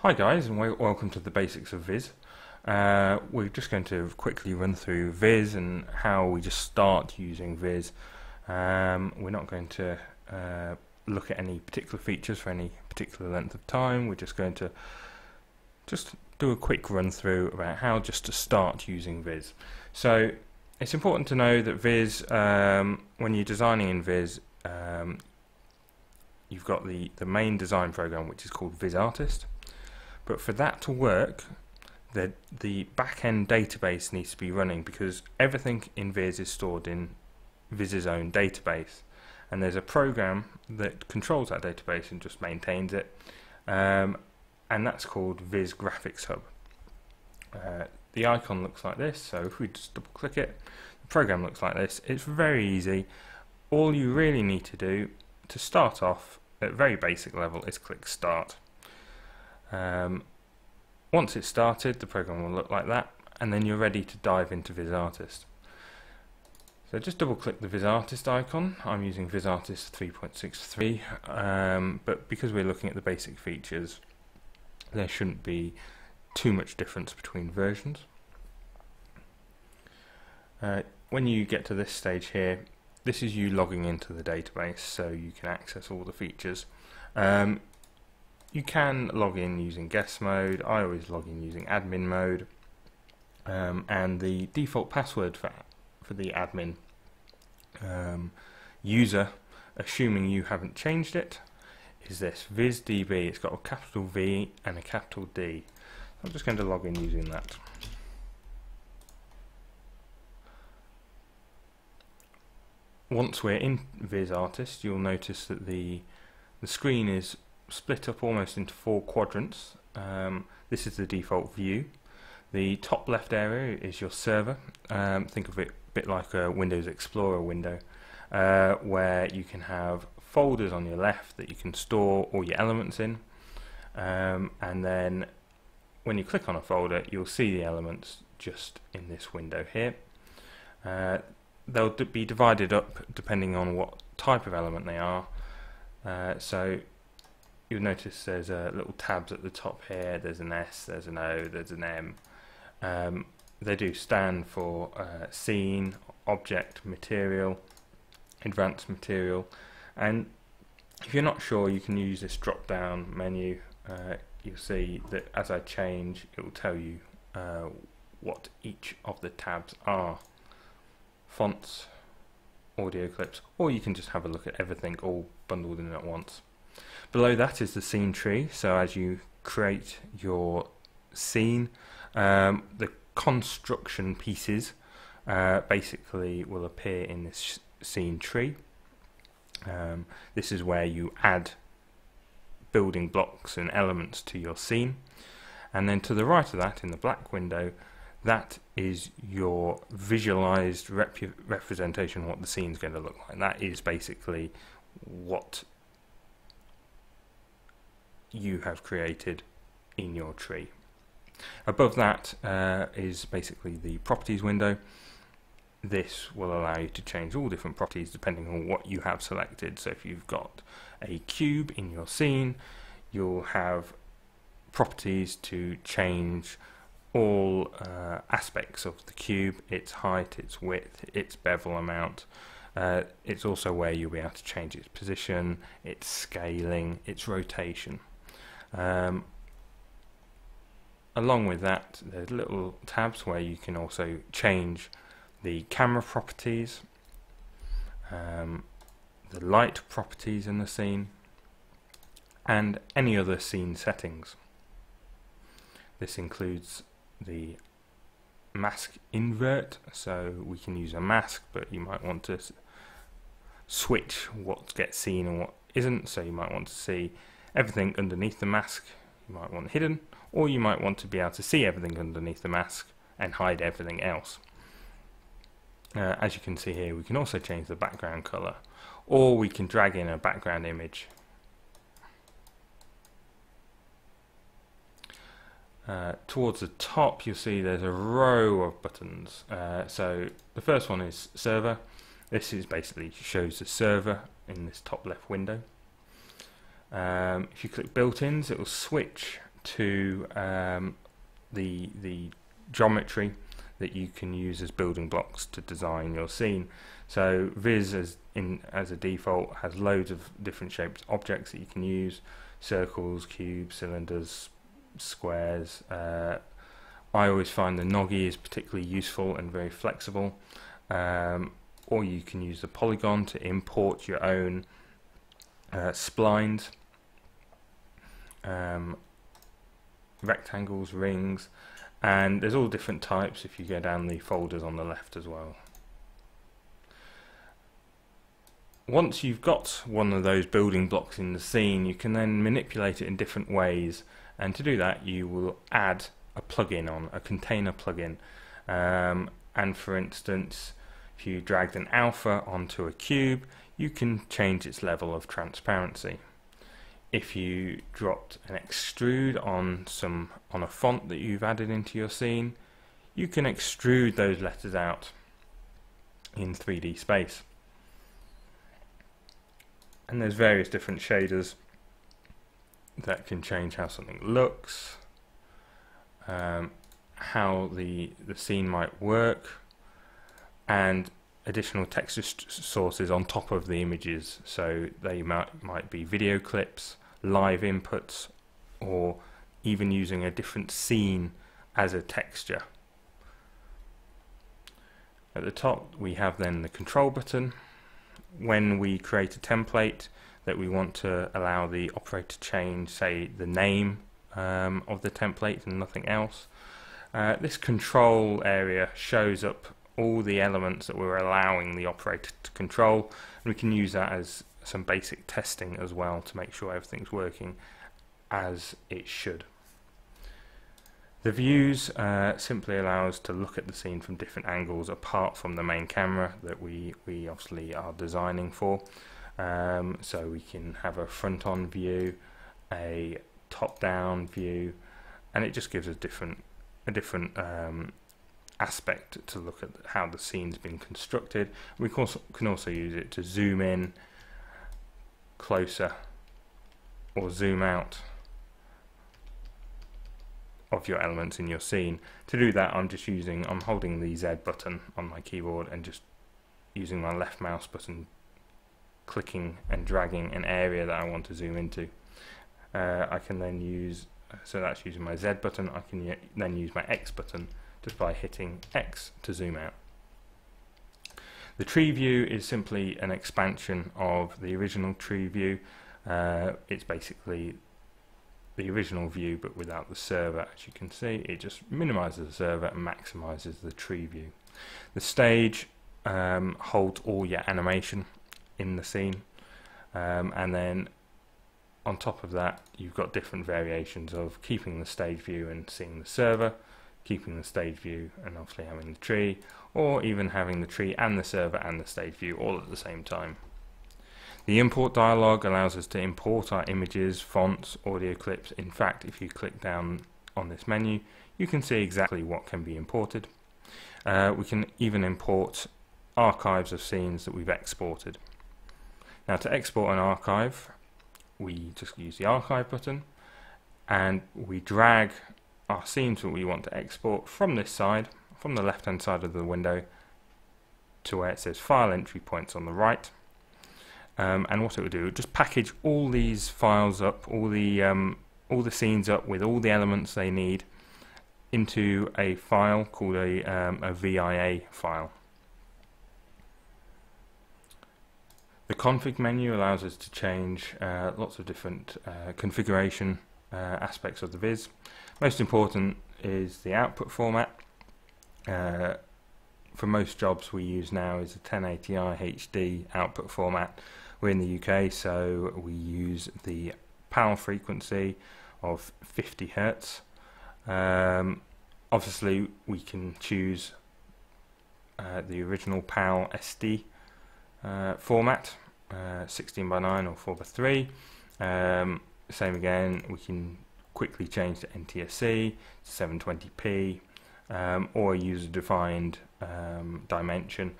Hi guys and welcome to the basics of Viz. Uh, we're just going to quickly run through Viz and how we just start using Viz. Um, we're not going to uh, look at any particular features for any particular length of time. We're just going to just do a quick run through about how just to start using Viz. So it's important to know that Viz, um, when you're designing in Viz, um, you've got the, the main design program which is called Viz Artist. But for that to work, the, the back-end database needs to be running because everything in Viz is stored in Viz's own database. And there's a program that controls that database and just maintains it. Um, and that's called Viz Graphics Hub. Uh, the icon looks like this, so if we just double click it, the program looks like this. It's very easy. All you really need to do to start off at very basic level is click Start. Um, once it's started, the program will look like that, and then you're ready to dive into Viz Artist. So just double click the Viz Artist icon. I'm using Viz Artist 3.63, um, but because we're looking at the basic features, there shouldn't be too much difference between versions. Uh, when you get to this stage here, this is you logging into the database so you can access all the features. Um, you can log in using guest mode. I always log in using admin mode. Um, and the default password for, for the admin um, user, assuming you haven't changed it, is this vizdb. It's got a capital V and a capital D. I'm just going to log in using that. Once we're in Viz Artist, you'll notice that the the screen is split up almost into four quadrants. Um, this is the default view. The top left area is your server. Um, think of it a bit like a Windows Explorer window, uh, where you can have folders on your left that you can store all your elements in. Um, and then when you click on a folder, you'll see the elements just in this window here. Uh, they'll be divided up depending on what type of element they are. Uh, so you'll notice there's uh, little tabs at the top here. There's an S, there's an O, there's an M. Um, they do stand for uh, scene, object, material, advanced material. And if you're not sure, you can use this drop down menu. Uh, you'll see that as I change, it will tell you uh, what each of the tabs are. Fonts, audio clips, or you can just have a look at everything all bundled in at once. Below that is the scene tree. So as you create your scene, um, the construction pieces uh, basically will appear in this scene tree. Um, this is where you add building blocks and elements to your scene. And then to the right of that, in the black window, that is your visualized rep representation of what the scene is going to look like. That is basically what you have created in your tree. Above that uh, is basically the properties window. This will allow you to change all different properties depending on what you have selected. So if you've got a cube in your scene, you'll have properties to change all uh, aspects of the cube, its height, its width, its bevel amount. Uh, it's also where you'll be able to change its position, its scaling, its rotation. Um, along with that, there's little tabs where you can also change the camera properties, um, the light properties in the scene, and any other scene settings. This includes the mask invert, so we can use a mask, but you might want to switch what gets seen and what isn't, so you might want to see everything underneath the mask you might want hidden, or you might want to be able to see everything underneath the mask and hide everything else. Uh, as you can see here, we can also change the background color, or we can drag in a background image. Uh, towards the top, you'll see there's a row of buttons. Uh, so the first one is server. This is basically shows the server in this top left window. Um, if you click built-ins, it will switch to um, the the geometry that you can use as building blocks to design your scene. So Viz as in as a default has loads of different shaped objects that you can use: circles, cubes, cylinders, squares. Uh, I always find the Noggi is particularly useful and very flexible. Um, or you can use the polygon to import your own uh, splines, um, rectangles, rings, and there's all different types if you go down the folders on the left as well. Once you've got one of those building blocks in the scene, you can then manipulate it in different ways. And to do that, you will add a plugin on, a container plugin. Um, and for instance, if you dragged an alpha onto a cube, you can change its level of transparency. If you dropped an extrude on some on a font that you've added into your scene, you can extrude those letters out in 3D space and there's various different shaders that can change how something looks, um, how the the scene might work, and additional texture sources on top of the images. So they might might be video clips, live inputs, or even using a different scene as a texture. At the top we have then the control button when we create a template that we want to allow the operator to change, say, the name um, of the template and nothing else. Uh, this control area shows up all the elements that we're allowing the operator to control and we can use that as some basic testing as well to make sure everything's working as it should. The views uh, simply allow us to look at the scene from different angles apart from the main camera that we, we obviously are designing for. Um, so we can have a front-on view, a top-down view, and it just gives us different a different um, aspect to look at how the scene's been constructed. We can also, use it to zoom in closer or zoom out of your elements in your scene. To do that I'm just using, I'm holding the Z button on my keyboard and just using my left mouse button clicking and dragging an area that I want to zoom into. Uh, I can then use, so that's using my Z button, I can then use my X button just by hitting X to zoom out. The tree view is simply an expansion of the original tree view. Uh, it's basically the original view but without the server as you can see it just minimizes the server and maximizes the tree view the stage um, holds all your animation in the scene um, and then on top of that you've got different variations of keeping the stage view and seeing the server keeping the stage view and obviously having the tree or even having the tree and the server and the stage view all at the same time the import dialog allows us to import our images, fonts, audio clips. In fact, if you click down on this menu, you can see exactly what can be imported. Uh, we can even import archives of scenes that we've exported. Now to export an archive, we just use the archive button and we drag our scenes that we want to export from this side, from the left hand side of the window to where it says file entry points on the right um, and what it would do, just package all these files up, all the um, all the scenes up with all the elements they need into a file called a, um, a VIA file. The config menu allows us to change uh, lots of different uh, configuration uh, aspects of the viz. Most important is the output format. Uh, for most jobs we use now is a 1080i HD output format we're in the UK, so we use the PAL frequency of 50 hertz. Um, obviously, we can choose uh, the original PAL SD uh, format, uh, 16 by 9 or 4 by 3. Um, same again, we can quickly change to NTSC, 720p, um, or user-defined um, dimension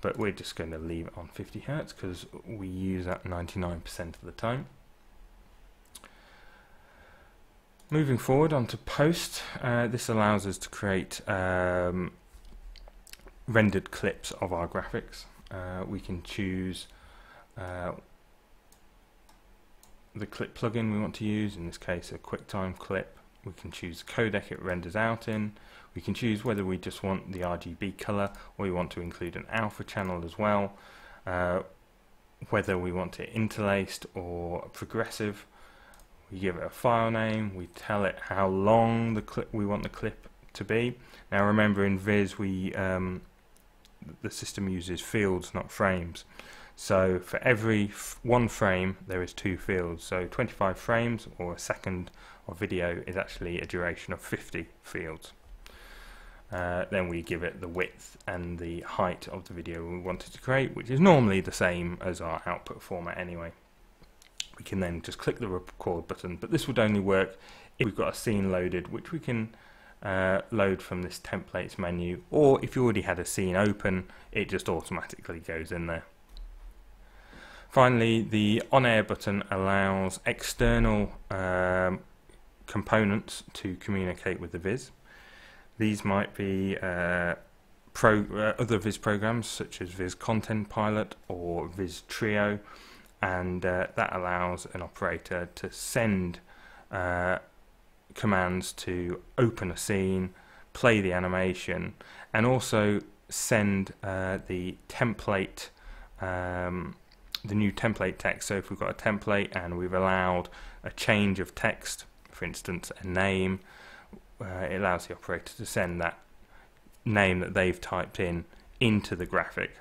but we're just going to leave it on 50 hertz because we use that 99% of the time. Moving forward onto post, uh, this allows us to create um, rendered clips of our graphics. Uh, we can choose uh, the clip plugin we want to use, in this case a QuickTime clip. We can choose the codec it renders out in. We can choose whether we just want the RGB color or we want to include an alpha channel as well. Uh, whether we want it interlaced or progressive we give it a file name, we tell it how long the clip we want the clip to be. Now remember in Viz we um, the system uses fields not frames. So for every one frame there is two fields. So 25 frames or a second of video is actually a duration of 50 fields. Uh, then we give it the width and the height of the video we wanted to create, which is normally the same as our output format anyway we can then just click the record button but this would only work if we've got a scene loaded which we can uh, load from this templates menu or if you already had a scene open it just automatically goes in there finally the on air button allows external um, components to communicate with the viz. These might be uh, pro, uh, other viz programs such as viz content pilot or viz trio and uh, that allows an operator to send uh, commands to open a scene, play the animation, and also send uh, the template, um, the new template text. So if we've got a template and we've allowed a change of text, for instance, a name, uh, it allows the operator to send that name that they've typed in into the graphic,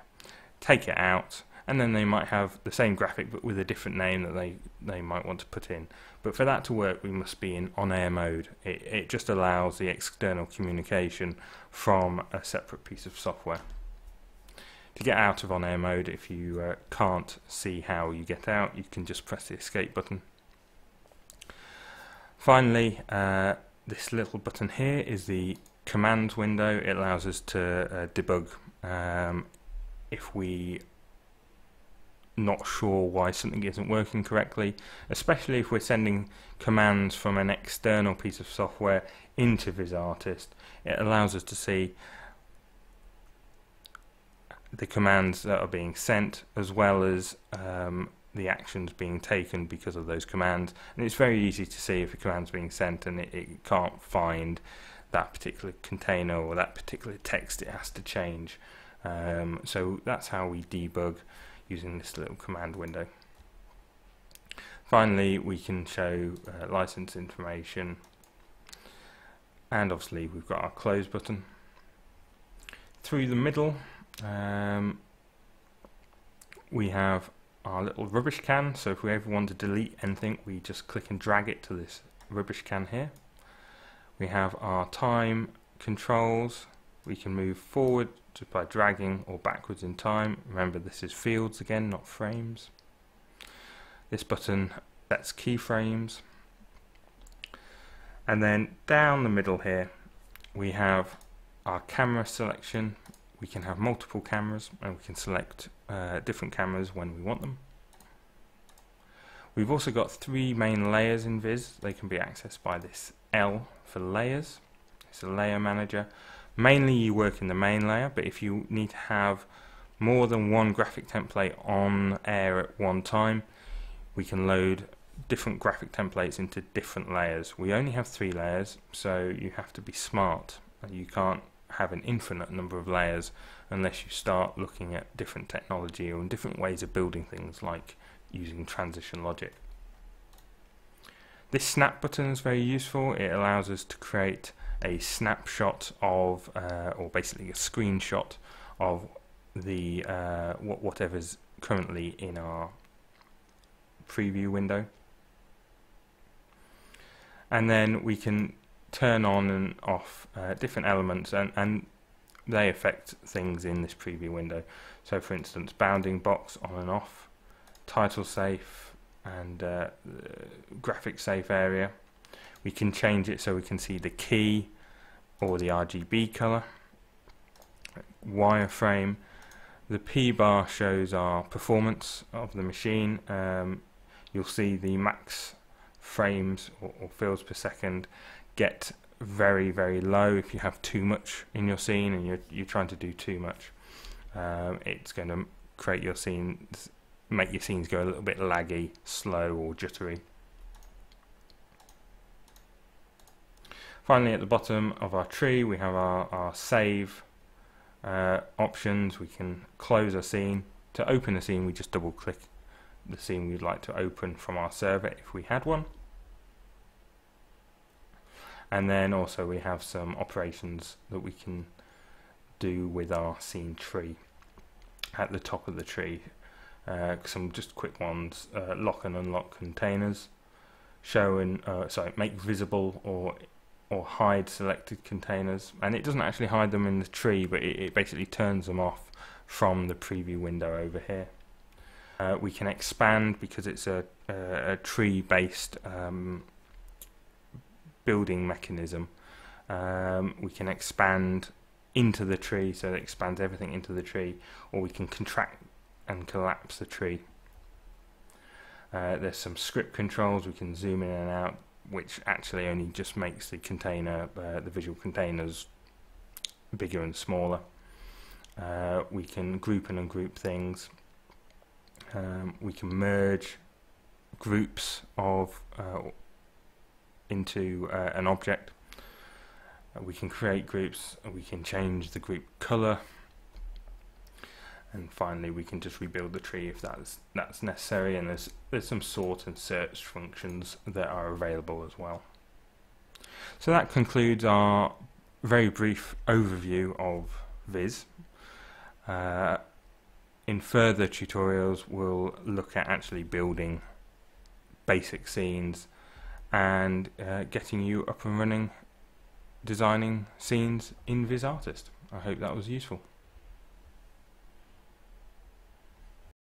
take it out, and then they might have the same graphic but with a different name that they, they might want to put in. But for that to work we must be in on-air mode. It, it just allows the external communication from a separate piece of software. To get out of on-air mode, if you uh, can't see how you get out, you can just press the escape button. Finally, uh, this little button here is the commands window. It allows us to uh, debug um, if we not sure why something isn't working correctly, especially if we're sending commands from an external piece of software into VizArtist. It allows us to see the commands that are being sent as well as um, the actions being taken because of those commands and it's very easy to see if a command's being sent and it, it can't find that particular container or that particular text it has to change um, so that's how we debug using this little command window. Finally, we can show uh, license information and obviously we've got our close button. Through the middle um, we have our little rubbish can so if we ever want to delete anything we just click and drag it to this rubbish can here. We have our time controls we can move forward just by dragging or backwards in time. Remember this is fields again, not frames. This button sets keyframes. And then down the middle here we have our camera selection. We can have multiple cameras and we can select uh, different cameras when we want them. We've also got three main layers in Viz. They can be accessed by this L for layers. It's a layer manager. Mainly you work in the main layer, but if you need to have more than one graphic template on air at one time, we can load different graphic templates into different layers. We only have three layers, so you have to be smart. You can't have an infinite number of layers unless you start looking at different technology or different ways of building things like using transition logic. This snap button is very useful. It allows us to create a snapshot of, uh, or basically a screenshot of the uh, whatever's currently in our preview window. And then we can turn on and off uh, different elements and, and they affect things in this preview window. So for instance, bounding box on and off, title safe and uh, graphic safe area. We can change it so we can see the key or the RGB color. Wireframe. The P bar shows our performance of the machine. Um, you'll see the max frames or, or fields per second get very very low. If you have too much in your scene and you're you're trying to do too much um, it's going to create your scenes make your scenes go a little bit laggy slow or jittery. Finally at the bottom of our tree we have our, our save uh, options. We can close a scene. To open a scene we just double click the scene we'd like to open from our server if we had one and then also we have some operations that we can do with our scene tree at the top of the tree. Uh, some just quick ones uh, lock and unlock containers show and uh, sorry make visible or or hide selected containers. And it doesn't actually hide them in the tree but it, it basically turns them off from the preview window over here. Uh, we can expand because it's a, a, a tree based um, building mechanism. Um, we can expand into the tree, so it expands everything into the tree, or we can contract and collapse the tree. Uh, there's some script controls, we can zoom in and out, which actually only just makes the container, uh, the visual containers, bigger and smaller. Uh, we can group and ungroup things. Um, we can merge groups of uh, into uh, an object. Uh, we can create groups, we can change the group color, and finally we can just rebuild the tree if that's that's necessary. And there's there's some sort and search functions that are available as well. So that concludes our very brief overview of Viz. Uh, in further tutorials, we'll look at actually building basic scenes and uh, getting you up and running designing scenes in Viz Artist. I hope that was useful.